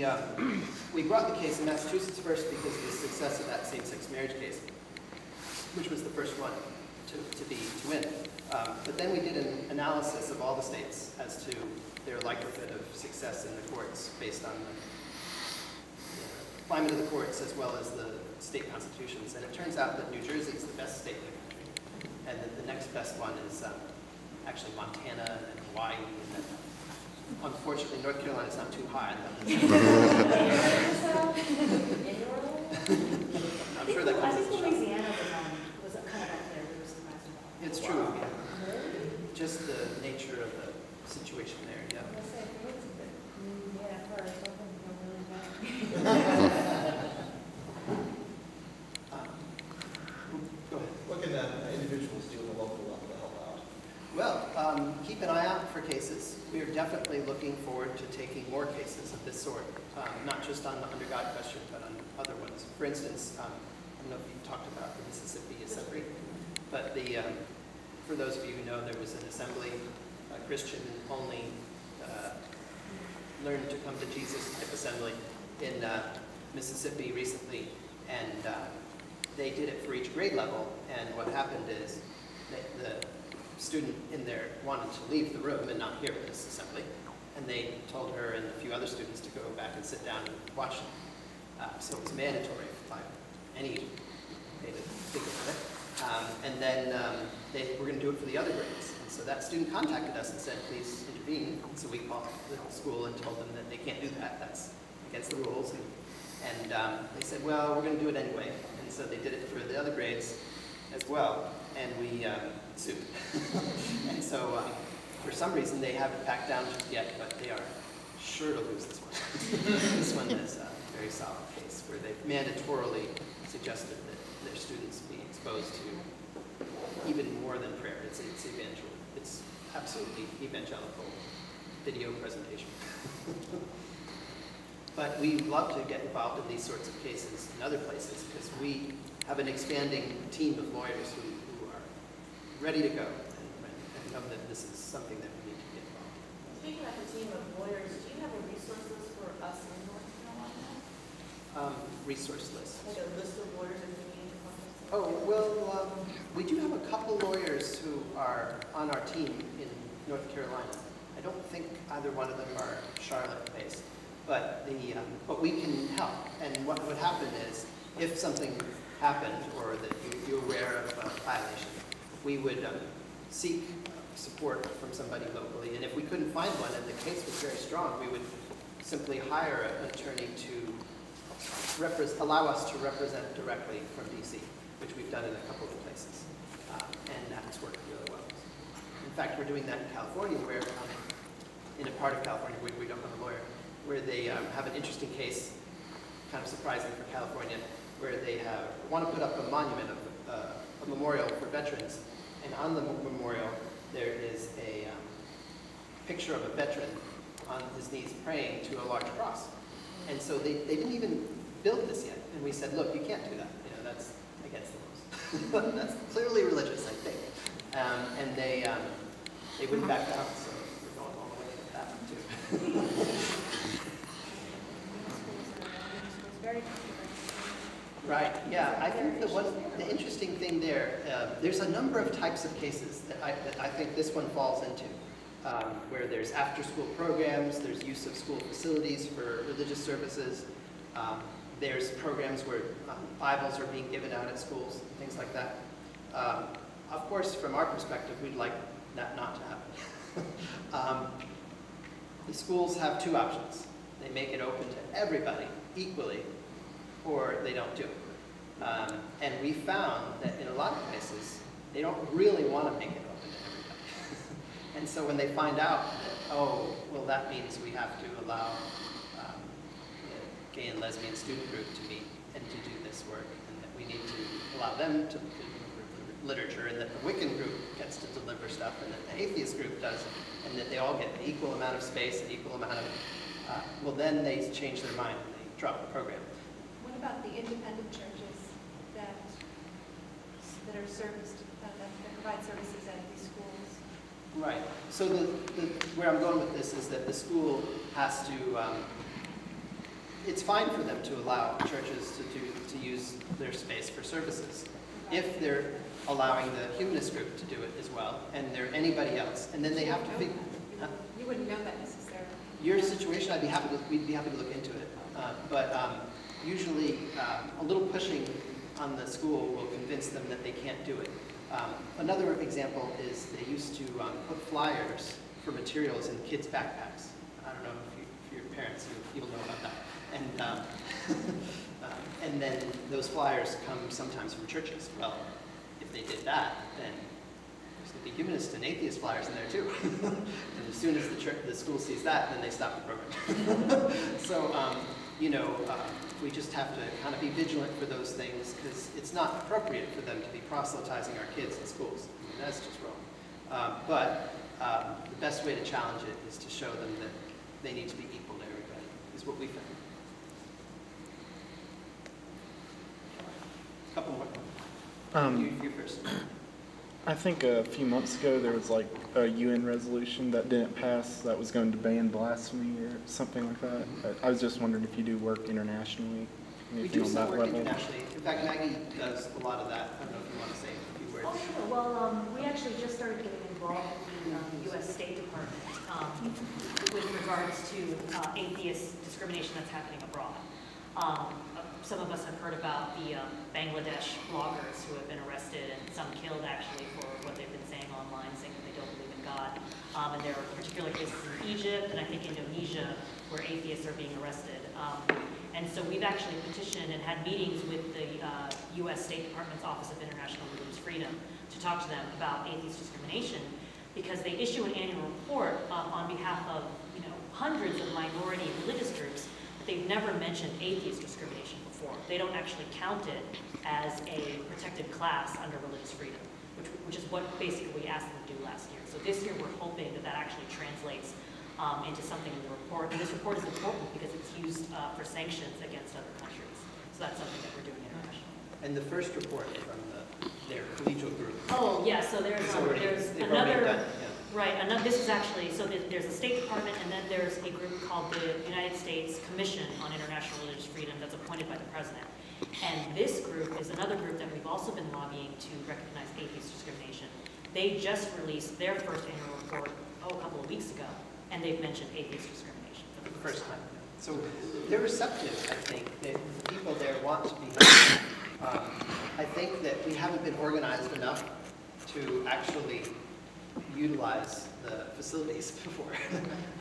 The, uh, we brought the case in Massachusetts first because of the success of that same-sex marriage case, which was the first one to, to be, to win. Um, but then we did an analysis of all the states as to their likelihood of success in the courts based on the, the climate of the courts as well as the state constitutions. And it turns out that New Jersey is the best state in the country. And that the next best one is um, actually Montana and Hawaii. And then, unfortunately, North Carolina is not too high. I'm sure that I comes as think a shock. Louisiana was on, was kind of up there, we were surprised about. It's true, yeah. Just the nature of the situation there. Yeah, first, open, really bad. Um, Go ahead. What can uh, individuals do at the local level to help out? Well, um, keep an eye out for cases. We are definitely looking forward to taking more cases of this sort, um, not just on the under God question, but on other ones. For instance, um, I don't know if you talked about the Mississippi Assembly, but the, um, for those of you who know, there was an assembly, a Christian-only, uh, learn to come to Jesus type assembly in uh, Mississippi recently, and uh, they did it for each grade level, and what happened is that the student in there wanted to leave the room and not hear this assembly, and they told her and a few other students to go back and sit down and watch. Uh, so it was mandatory by any way to think about it. Um, and then um, they were going to do it for the other grades. And so that student contacted us and said, please intervene. And so we called the school and told them that they can't do that. That's against the rules. And, and um, they said, well, we're going to do it anyway. And so they did it for the other grades as well. And we um, sued. and so uh, for some reason, they haven't backed down just yet, but they are sure to lose this one. this one is a very solid case where they've mandatorily suggested that their students be exposed to even more than prayer. It's, it's evangel. It's absolutely evangelical video presentation. but we love to get involved in these sorts of cases in other places because we have an expanding team of lawyers who, who are ready to go and, and know that this is something that we need to get involved in. Speaking of a team of lawyers, do you have a resource list for us in North Carolina? Um, resource list. Like a list of lawyers that we need to contact? Oh, well, um, we do have a couple lawyers who are on our team in North Carolina. I don't think either one of them are Charlotte-based, but the, um, but we can help. And what would happen is, if something happened or that you, you're aware of a violation, we would um, seek support from somebody locally. And if we couldn't find one and the case was very strong, we would simply hire an attorney to allow us to represent directly from DC, which we've done in a couple of places. Um, and that's worked really well. In fact, we're doing that in California where, um, in a part of California, we, we don't have a lawyer, where they um, have an interesting case, kind of surprising for California, where they have, want to put up a monument, of, uh, a memorial for veterans. And on the memorial, there is a um, picture of a veteran on his knees praying to a large cross. And so they, they didn't even build this yet. And we said, look, you can't do that. You know, that's against the rules. that's clearly religious, I think. Um, and they, um, they wouldn't back down, so we're going all the way with that one too. Very. Right, yeah, I think the one, the interesting thing there, uh, there's a number of types of cases that I, that I think this one falls into, um, where there's after-school programs, there's use of school facilities for religious services, um, there's programs where um, Bibles are being given out at schools, things like that. Um, of course, from our perspective, we'd like that not to happen. um, the schools have two options. They make it open to everybody equally, or they don't do it. Um, and we found that in a lot of places, they don't really want to make it open to everybody. and so when they find out that, oh, well, that means we have to allow um, the gay and lesbian student group to meet and to do this work, and that we need to allow them to deliver literature, and that the Wiccan group gets to deliver stuff, and that the atheist group does, and that they all get an equal amount of space, an equal amount of, uh, well, then they change their mind and they drop the program. About the independent churches that, that are serviced, that, that provide services at these schools? Right. So the, the, where I'm going with this is that the school has to, um, it's fine for them to allow churches to do, to use their space for services. If they're allowing the humanist group to do it as well, and there anybody else, and then they have to be, huh? You wouldn't know that necessarily. your situation, I'd be happy to, we'd be happy to look into it. Uh, But um, usually, um, a little pushing on the school will convince them that they can't do it. Um, Another example is they used to um, put flyers for materials in kids' backpacks. I don't know if you, parents, you- you'll know about that. And, um, um, and then those flyers come sometimes from churches. Well, if they did that, then there's going to be humanist and atheist flyers in there too. and as soon as the, the school sees that, then they stop the program. so, um, you know, uh, we just have to kind of be vigilant for those things because it's not appropriate for them to be proselytizing our kids in schools. I mean, that's just wrong. Um, but um, the best way to challenge it is to show them that they need to be equal to everybody, is what we found. A Couple more. Um, you, you first. I think a few months ago there was like a UN resolution that didn't pass that was going to ban blasphemy or something like that. I I was just wondering if you do work internationally, We anything do on some work level. internationally. In fact, Maggie does a lot of that. I don't know if you want to say a few words. Oh, sure. Well, um, we actually just started getting involved with the um, US State Department um, with regards to uh, atheist discrimination that's happening abroad. Um, uh, Some of us have heard about the um, Bangladesh bloggers who have been arrested and some killed actually for what they've been saying online, saying that they don't believe in God. Um, And there are particular cases in Egypt and I think Indonesia where atheists are being arrested. Um, And so we've actually petitioned and had meetings with the uh, U.S. State Department's Office of International Religious Freedom to talk to them about atheist discrimination because they issue an annual report um, on behalf of, you know, hundreds of minority religious groups, but they've never mentioned atheist discrimination before. They don't actually count it as a protected class under religious freedom, which, which is what basically we asked them to do last year. So this year, we're hoping that that actually translates um, into something in the report. And this report is important because it's used uh, for sanctions against other countries. So that's something that we're doing internationally. And the first report from the, their collegial group. Oh, yeah, so there's, um, there's another, done yeah. right, another, this is actually, so there's a State Department and then there's a group called the United States Commission on International Religious Freedom that's appointed by the President. And this group is another group that we've also been lobbying to recognize atheist discrimination. They just released their first annual report, oh, a couple of weeks ago, and they've mentioned atheist discrimination for the first time. So they're receptive, I think. that The people there want to be. Um, I think that we haven't been organized enough to actually utilize the facilities before.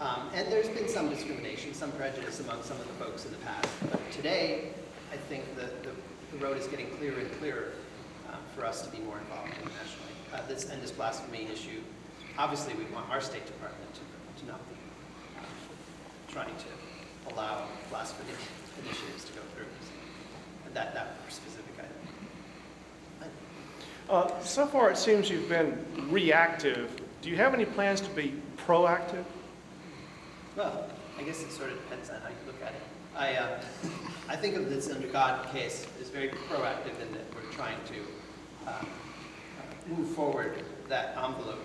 Um, And there's been some discrimination, some prejudice among some of the folks in the past. But today, I think the, the- the road is getting clearer and clearer um, for us to be more involved internationally. Uh, This, and this blasphemy issue, obviously, we want our State Department to, to not be um, trying to allow blasphemy initiatives to go through. And that, that specific item. Uh, So far, it seems you've been reactive. Do you have any plans to be proactive? Well, I guess it sort of depends on how you look at it. I, uh, I think of this under God case as very proactive in that we're trying to uh, move forward that envelope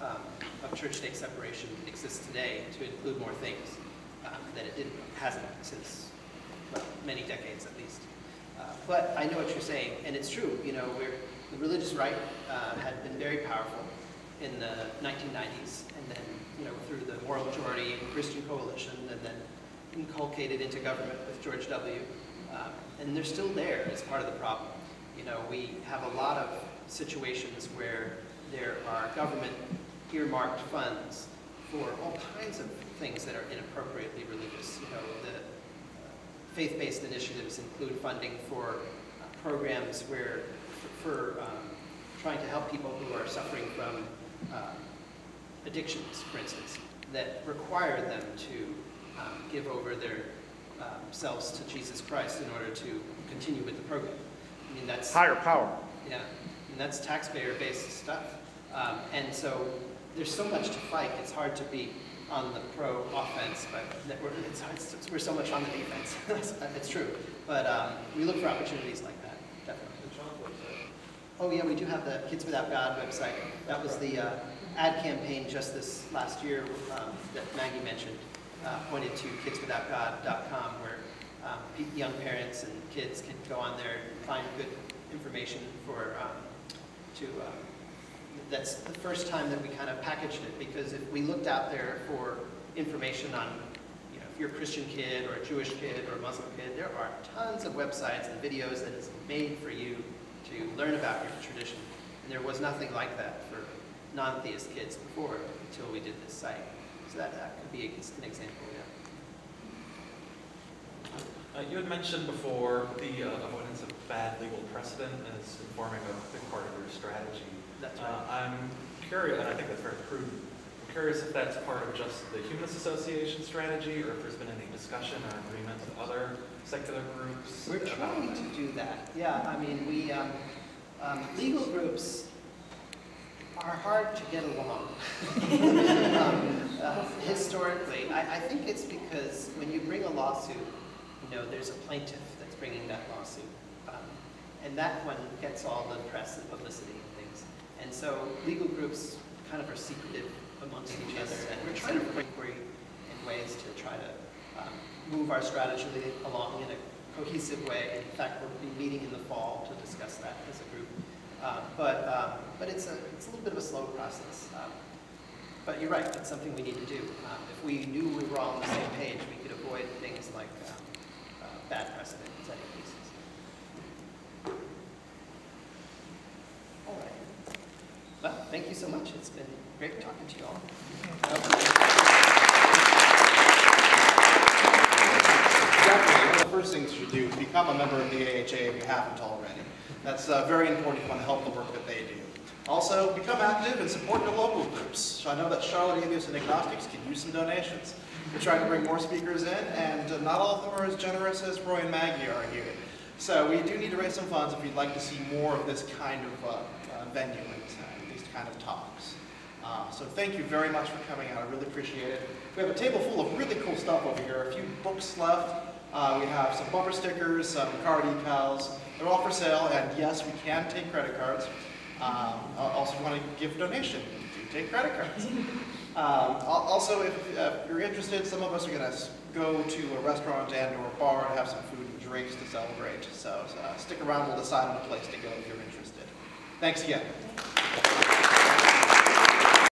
um, of church-state separation that exists today to include more things um, that it didn't, hasn't since, well, many decades at least. Uh, But I know what you're saying, and it's true, you know, the religious right uh, had been very powerful in the 1990s, and then, you know, through the Moral Majority and Christian Coalition, and then inculcated into government with George W. Um, and they're still there as part of the problem. You know, we have a lot of situations where there are government earmarked funds for all kinds of things that are inappropriately religious. You know, the uh, faith-based initiatives include funding for uh, programs where, for, for um, trying to help people who are suffering from uh, addictions, for instance, that require them to um, give over their um, selves to Jesus Christ in order to continue with the program. I mean, that's Higher power. yeah, and that's taxpayer-based stuff. Um, and so there's so much to fight. It's hard to be on the pro offense, but we're, it's, it's, we're so much on the defense. it's true. But um, we look for opportunities like that, definitely. The Trump website. Oh, yeah, we do have the Kids Without God website. That was the uh, ad campaign just this last year um, that Maggie mentioned. Uh, pointed to kidswithoutgod.com where um, young parents and kids can go on there and find good information for, um, to, um, that's the first time that we kind of packaged it, because if we looked out there for information on, you know, if you're a Christian kid or a Jewish kid or a Muslim kid, there are tons of websites and videos that is made for you to learn about your tradition. And there was nothing like that for non-theist kids before, until we did this site. So that, that could be an example, yeah. Uh, You had mentioned before the uh, avoidance of bad legal precedent as informing a big part of your strategy. That's Uh, right. I'm curious, and I think that's very prudent, I'm curious if that's part of just the Humanist Association strategy, or if there's been any discussion or agreement with other secular groups We're trying that? to do that, yeah, I mean, we, um, um, legal groups are hard to get along. Um, uh, Historically, I, I think it's because when you bring a lawsuit, you know, there's a plaintiff that's bringing that lawsuit. um, And that one gets all the press and publicity and things. And so legal groups kind of are secretive amongst each other, and we're trying to inquiry in ways to try to um, move our strategy along in a cohesive way. In fact, we'll be meeting in the fall to discuss that as a group. Uh, But, um, but it's a, it's a little bit of a slow process. Um, But you're right, it's something we need to do. Um, If we knew we were all on the same page, we could avoid things like um, uh, bad precedent setting cases. All right. Well, thank you so much. It's been great talking to you all. Definitely, one of the first things you should do become a member of the AHA if you haven't already. That's uh, very important if you want to help the work that they do. Also, become active and support your local groups. So I know that Charlotte Atheists and Agnostics can use some donations. We're trying to bring more speakers in, and uh, not all of them are as generous as Roy and Maggie are here. So we do need to raise some funds if you'd like to see more of this kind of uh, uh, venue and uh, these kind of talks. Uh, so thank you very much for coming out. I really appreciate it. We have a table full of really cool stuff over here. A few books left. Uh, we have some bumper stickers, some car decals. They're all for sale, and yes, we can take credit cards. Um, also, if you want to give donation, do take credit cards. Um, also, if uh, you're interested, some of us are going to go to a restaurant and or a bar and have some food and drinks to celebrate. So uh, stick around. We'll decide on a place to go if you're interested. Thanks again.